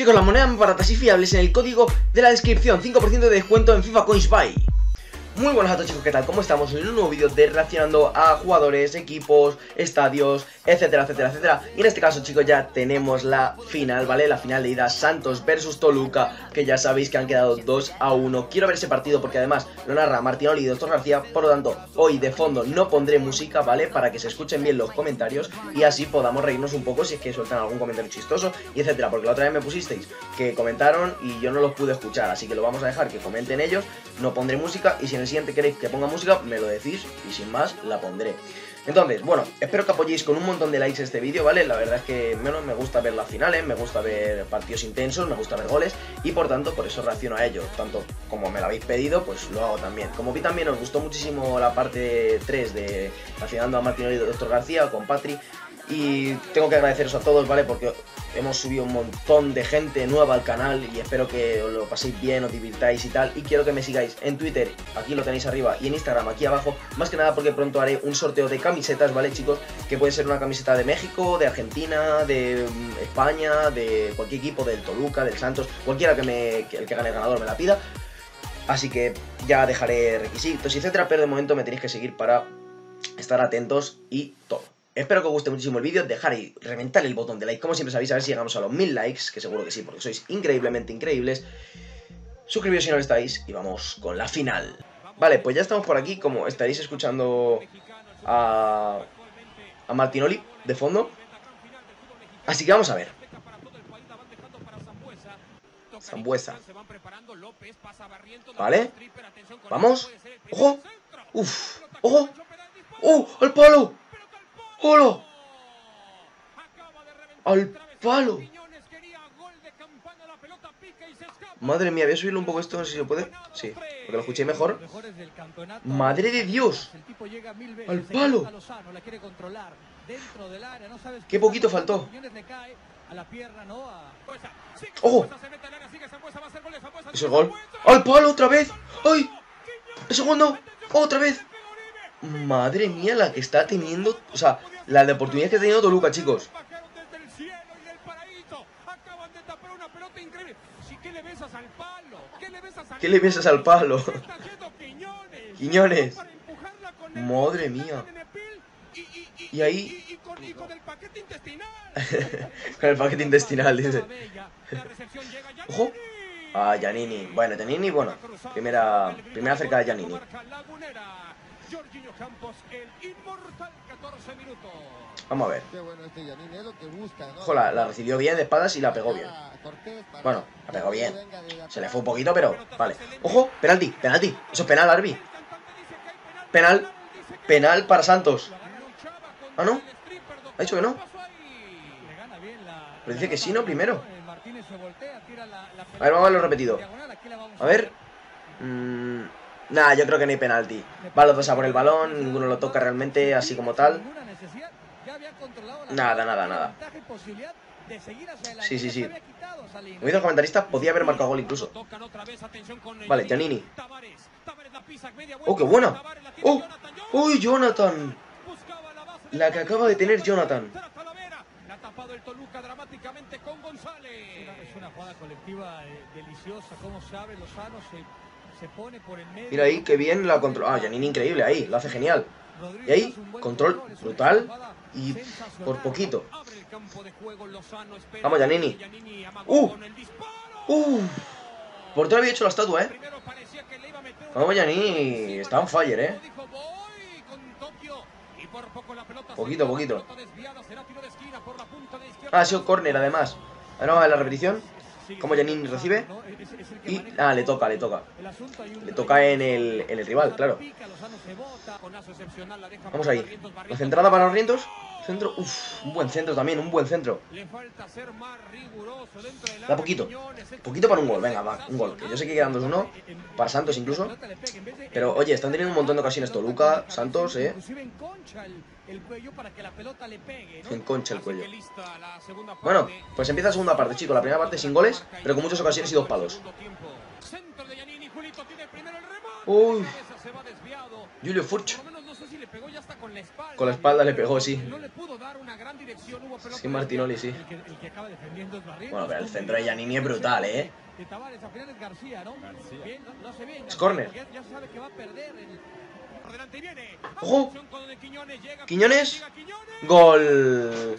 Chicos, las monedas más baratas y fiables en el código de la descripción, 5% de descuento en FIFA Coins Buy. Muy buenas a todos chicos, ¿qué tal? ¿Cómo estamos? En un nuevo vídeo de reaccionando a jugadores, equipos, estadios, etcétera, etcétera, etcétera Y en este caso chicos ya tenemos la final, ¿vale? La final de ida Santos versus Toluca Que ya sabéis que han quedado 2 a 1 Quiero ver ese partido porque además lo narra Martinoli y Doctor García Por lo tanto, hoy de fondo no pondré música, ¿vale? Para que se escuchen bien los comentarios Y así podamos reírnos un poco si es que sueltan algún comentario chistoso y etcétera Porque la otra vez me pusisteis que comentaron y yo no los pude escuchar Así que lo vamos a dejar que comenten ellos No pondré música y si en el siguiente queréis que ponga música, me lo decís y sin más la pondré. Entonces, bueno, espero que apoyéis con un montón de likes este vídeo, ¿vale? La verdad es que menos me gusta ver las finales, me gusta ver partidos intensos, me gusta ver goles y por tanto por eso reacciono a ello. Tanto como me lo habéis pedido, pues lo hago también. Como vi también os gustó muchísimo la parte 3 de reaccionando a Martín y Doctor García con Patri y tengo que agradeceros a todos, ¿vale? Porque hemos subido un montón de gente nueva al canal y espero que os lo paséis bien, os divirtáis y tal. Y quiero que me sigáis en Twitter, aquí lo tenéis arriba, y en Instagram, aquí abajo. Más que nada porque pronto haré un sorteo de camisetas, ¿vale, chicos? Que puede ser una camiseta de México, de Argentina, de mm, España, de cualquier equipo, del Toluca, del Santos, cualquiera que, me, el que gane el ganador me la pida. Así que ya dejaré requisitos etcétera, pero de momento me tenéis que seguir para estar atentos y todo. Espero que os guste muchísimo el vídeo, dejar y reventar el botón de like, como siempre sabéis, a ver si llegamos a los mil likes, que seguro que sí, porque sois increíblemente increíbles. Suscribíos si no lo estáis y vamos con la final. Vale, pues ya estamos por aquí, como estaréis escuchando a, a Martinoli de fondo. Así que vamos a ver. Zambuesa. Vale. Vamos. ¡Ojo! ¡Uf! ¡Ojo! ¡Oh! ¡Al palo! ¡Hola! ¡Al palo! Madre mía, voy a subirle un poco esto, no sé si se puede. Sí, porque lo escuché mejor. ¡Madre de Dios! ¡Al palo! ¡Qué poquito faltó! ¡Ojo! ¿Es el gol? ¡Al palo otra vez! ¡Ay! ¡El segundo! ¡Otra vez! Madre mía la que está teniendo O sea, la de oportunidad que ha tenido Toluca, chicos. ¿Qué le besas al palo? Quiñones Madre mía. Y ahí Con el paquete intestinal. Con el paquete intestinal, dice. Ojo. Ah, Giannini. Bueno, Giannini, bueno. Primera, primera cerca de Giannini. Vamos a ver. Ojo, la, recibió bien de espadas y la pegó bien. Bueno, la pegó bien. Se le fue un poquito, pero vale. Ojo, penalti, penalti. Eso es penal, Arby. Penal. Penal para Santos. Ah, ¿no? ¿Ha dicho que no? Pero dice que sí, ¿no? Primero. A ver, vamos a verlo repetido. A ver. Mmm... Nah, yo creo que no hay penalti. Va los dos a por el balón, ninguno lo toca realmente así como tal. Nada, nada, nada. Sí, sí, sí. Como dice el comentarista, podía haber marcado gol incluso. Vale, Giannini. ¡Oh, qué buena! ¡Oh! ¡Uy, Jonathan! La que acaba de tener Jonathan. Es una jugada colectiva eh, deliciosa, cómo se abre Lozano, se Mira ahí, qué bien la control. Ah, Janine increíble ahí, lo hace genial. Y ahí, control brutal y por poquito. Vamos, Janini. ¡Uh! ¡Uh! Por todo había hecho la estatua, ¿eh? Vamos, Janini. Está on fire, ¿eh? Poquito, poquito. Ah, ha sido corner, además. Ahora vamos a ver la repetición. Como Janine recibe. Y. Ah, le toca, le toca. Le toca en el, en el rival, claro. Vamos ahí. La centrada para los rientos. Centro. Uf, un buen centro también, un buen centro. Da poquito. Poquito para un gol, venga, va, un gol. yo sé que quedan 2-1. Para Santos incluso. Pero oye, están teniendo un montón de ocasiones Toluca, Santos, eh el cuello para que la pelota le pegue, ¿no? Enconcha el cuello. Bueno, pues empieza la segunda parte, chicos. La primera parte sin goles, pero con muchas ocasiones y dos palos. Uy. Julio Furch. Con la espalda le pegó, sí. Sí, Martinoli, sí. Bueno, pero el centro de Giannini es brutal, ¿eh? Es corner. ¡Ojo! Quiñones. Gol.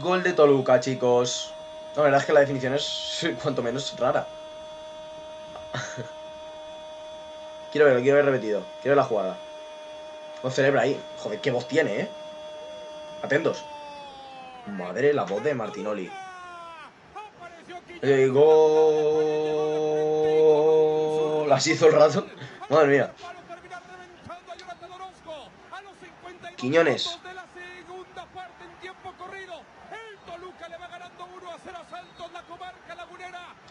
Gol de Toluca, chicos. La verdad es que la definición es cuanto menos rara. quiero verlo, quiero ver repetido. Quiero ver la jugada. Un cerebro ahí. Joder, qué voz tiene, ¿eh? Atentos. Madre, la voz de Martinoli. Eh, gol. Así hizo el rato. Madre mía. Quiñones.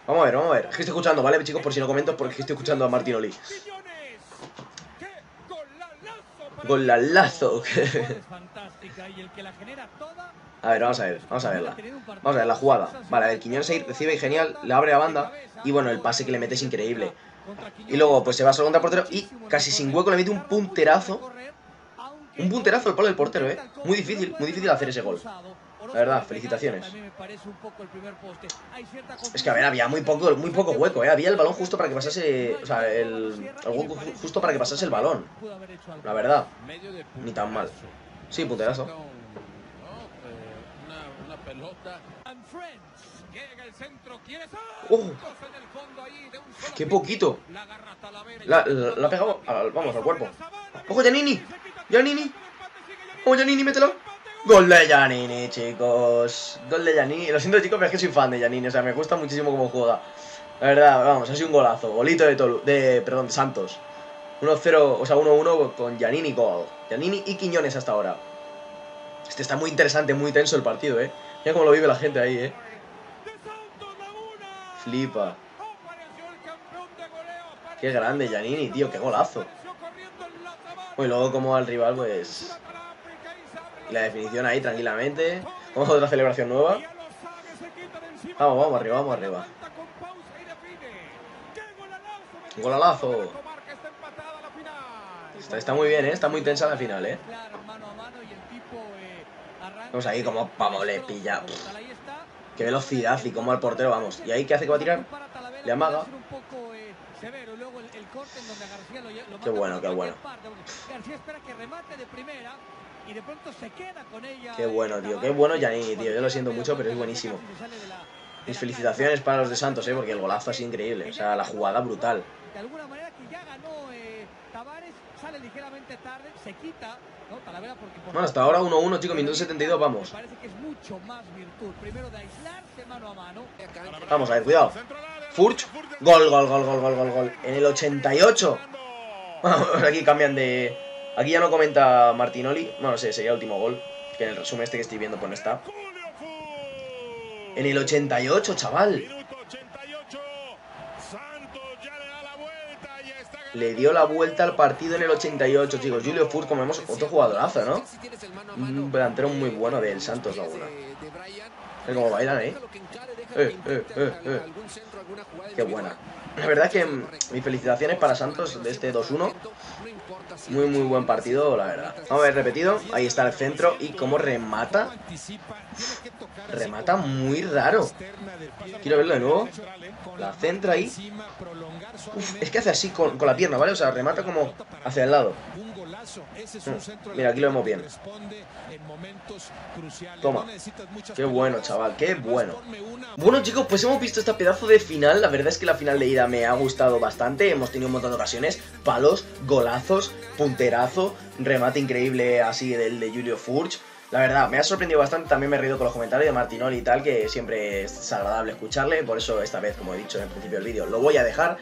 Vamos a ver, vamos a ver. Es que estoy escuchando, ¿vale, chicos? Por si no comento, porque estoy escuchando a Martinoli. Golalazo. a ver, vamos a ver, vamos a verla. Vamos a ver la jugada. Vale, a ver, Quiñones ahí recibe y genial, le abre a banda. Y bueno, el pase que le mete es increíble. Y luego, pues se va solo contra el portero y casi sin hueco le mete un punterazo. Un punterazo al palo del portero, ¿eh? Muy difícil, muy difícil hacer ese gol. La verdad, felicitaciones. Es que, a ver, había muy poco, muy poco hueco, ¿eh? Había el balón justo para que pasase... O sea, el, justo para que pasase el balón. La verdad. Ni tan mal. Sí, punterazo. ¡Oh! ¡Qué poquito! La, la, ha pegado, vamos, al cuerpo. ¡Ojo, Giannini! ¡Giannini! ¡Oh, Giannini, mételo! Gol de Giannini, chicos. Gol de Giannini. Lo siento, chicos, pero es que soy fan de Giannini. O sea, me gusta muchísimo cómo juega. La verdad, vamos, ha sido un golazo. Golito de Tolu de, perdón, de Santos. 1-0, o sea, 1-1 con Giannini gol. Giannini y Quiñones hasta ahora. Este está muy interesante, muy tenso el partido, eh. Mira cómo lo vive la gente ahí, eh. Flipa. Qué grande Giannini, tío, qué golazo. Y luego como al rival, pues la definición ahí tranquilamente. Vamos a otra celebración nueva. Vamos, vamos arriba, vamos arriba. Golalazo. Está, está muy bien, ¿eh? Está muy tensa la final, ¿eh? Vamos ahí como vamos, le pilla. Qué velocidad y como al portero vamos. ¿Y ahí qué hace que va a tirar? Le amaga. Qué bueno, qué bueno. Qué bueno, tío. Qué bueno Yanini, tío. Yo lo siento mucho, pero es buenísimo. Mis felicitaciones para los de Santos, ¿eh? Porque el golazo es increíble. O sea, la jugada brutal. De alguna manera que ya ganó eh, Tavares, sale ligeramente tarde, se quita, ¿no? Talavera porque... Por bueno, hasta ahora 1-1, chicos, minuto 72, vamos. Parece que es mucho más virtud. Primero de aislarse mano a mano. Vamos a ver, cuidado. Furch, gol, gol, gol, gol, gol, gol, gol. En el 88. aquí cambian de, Aquí ya no comenta Martinoli. No, lo sé, sería el último gol. Que en el resumen este que estoy viendo pues no está. En el 88, chaval. Le dio la vuelta al partido en el 88, chicos. Julio Furt, como vemos, otro jugadorazo, ¿no? Un delantero muy bueno del Santos Laguna. Es como bailan ahí. Eh, eh, eh, eh. Qué buena. La verdad que mm, mis felicitaciones para Santos de este 2-1. Muy, muy buen partido, la verdad. Vamos a ver repetido. Ahí está el centro. Y cómo remata. Remata muy raro. Quiero verlo de nuevo. La centra ahí. es que hace así con, con la pierna, ¿vale? O sea, remata como hacia el lado. Mm. Mira, aquí lo vemos bien. Toma. Qué bueno, chaval, qué bueno. Bueno, chicos, pues hemos visto este pedazo de final. La verdad es que la final de ida me ha gustado bastante. Hemos tenido un montón de ocasiones. Palos, golazos, punterazo, remate increíble así del de Julio Furch. La verdad, me ha sorprendido bastante, también me he reído con los comentarios de Martinoli y tal, que siempre es agradable escucharle, por eso esta vez, como he dicho en principio del vídeo, lo voy a dejar.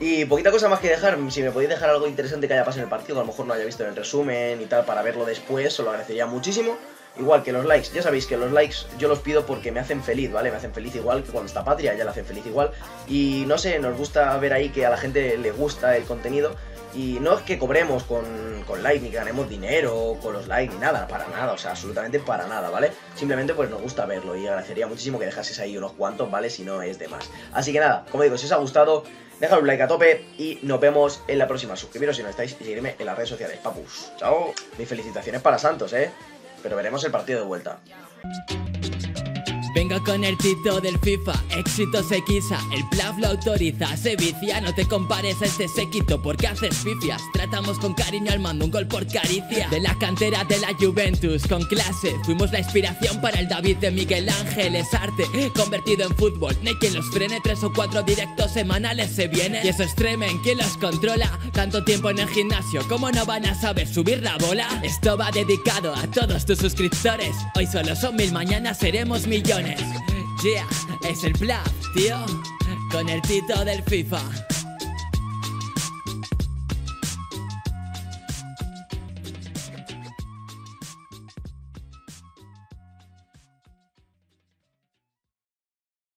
Y poquita cosa más que dejar, si me podéis dejar algo interesante que haya pasado en el partido, que a lo mejor no haya visto en el resumen y tal, para verlo después, os lo agradecería muchísimo. Igual que los likes, ya sabéis que los likes yo los pido porque me hacen feliz, ¿vale? Me hacen feliz igual que cuando está Patria, ya la hacen feliz igual. Y no sé, nos gusta ver ahí que a la gente le gusta el contenido Y no es que cobremos con, con like, ni que ganemos dinero con los likes, ni nada, para nada, o sea, absolutamente para nada, ¿vale? Simplemente pues nos gusta verlo y agradecería muchísimo que dejases ahí unos cuantos, ¿vale? Si no es de más. Así que nada, como digo, si os ha gustado, dejad un like a tope y nos vemos en la próxima. Suscribiros si no estáis y seguirme en las redes sociales. Papus, chao. Mis felicitaciones para Santos, ¿eh? Pero veremos el partido de vuelta. Vengo con el tito del FIFA, éxito se quisa, el plaf lo autoriza, se vicia, no te compares a este séquito porque haces pifias, tratamos con cariño al mando un gol por caricia, de la cantera de la Juventus, con clase, fuimos la inspiración para el David de Miguel Ángel, es arte, convertido en fútbol, no hay quien los frene, tres o cuatro directos semanales se vienen, y eso es tremen, ¿quién los controla? Tanto tiempo en el gimnasio, ¿cómo no van a saber subir la bola? Esto va dedicado a todos tus suscriptores, hoy solo son mil, mañana seremos millones. Yeah, es el plan, tío, con el tito del FIFA.